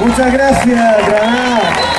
Muchas gracias, Granada.